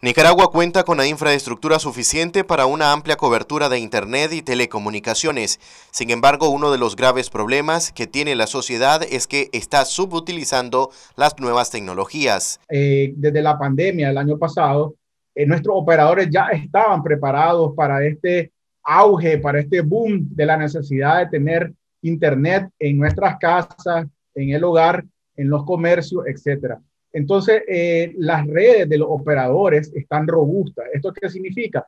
Nicaragua cuenta con la infraestructura suficiente para una amplia cobertura de Internet y telecomunicaciones. Sin embargo, uno de los graves problemas que tiene la sociedad es que está subutilizando las nuevas tecnologías. Eh, desde la pandemia del año pasado, eh, nuestros operadores ya estaban preparados para este auge, para este boom de la necesidad de tener Internet en nuestras casas, en el hogar, en los comercios, etcétera. Entonces, eh, las redes de los operadores están robustas. ¿Esto qué significa?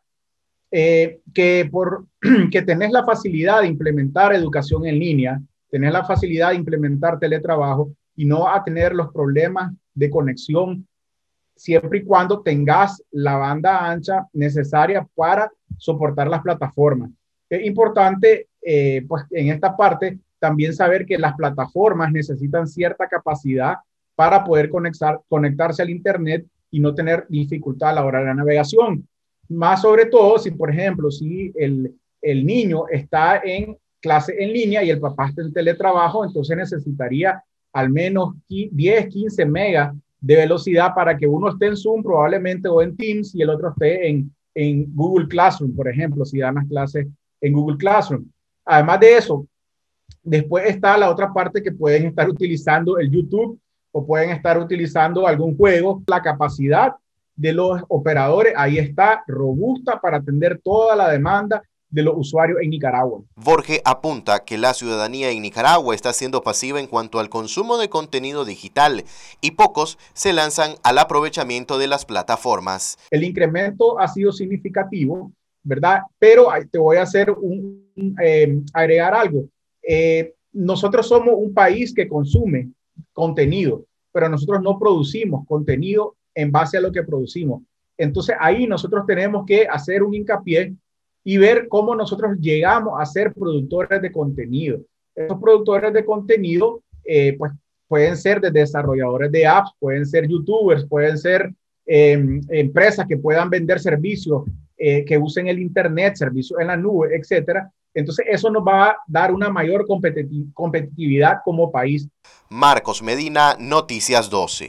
Eh, que, por, que tenés la facilidad de implementar educación en línea, tenés la facilidad de implementar teletrabajo y no a tener los problemas de conexión siempre y cuando tengas la banda ancha necesaria para soportar las plataformas. Es importante, eh, pues en esta parte, también saber que las plataformas necesitan cierta capacidad para poder conectar, conectarse al Internet y no tener dificultad a la hora de la navegación. Más sobre todo si, por ejemplo, si el, el niño está en clase en línea y el papá está en teletrabajo, entonces necesitaría al menos 10, 15 megas de velocidad para que uno esté en Zoom probablemente o en Teams y el otro esté en, en Google Classroom, por ejemplo, si dan las clases en Google Classroom. Además de eso, después está la otra parte que pueden estar utilizando el YouTube o pueden estar utilizando algún juego. La capacidad de los operadores ahí está robusta para atender toda la demanda de los usuarios en Nicaragua. Borge apunta que la ciudadanía en Nicaragua está siendo pasiva en cuanto al consumo de contenido digital y pocos se lanzan al aprovechamiento de las plataformas. El incremento ha sido significativo, ¿verdad? Pero te voy a hacer un, eh, agregar algo. Eh, nosotros somos un país que consume contenido, pero nosotros no producimos contenido en base a lo que producimos. Entonces ahí nosotros tenemos que hacer un hincapié y ver cómo nosotros llegamos a ser productores de contenido. Esos productores de contenido, eh, pues pueden ser de desarrolladores de apps, pueden ser youtubers, pueden ser em, empresas que puedan vender servicios eh, que usen el Internet, servicios en la nube, etcétera. Entonces, eso nos va a dar una mayor competitividad como país. Marcos Medina, Noticias 12.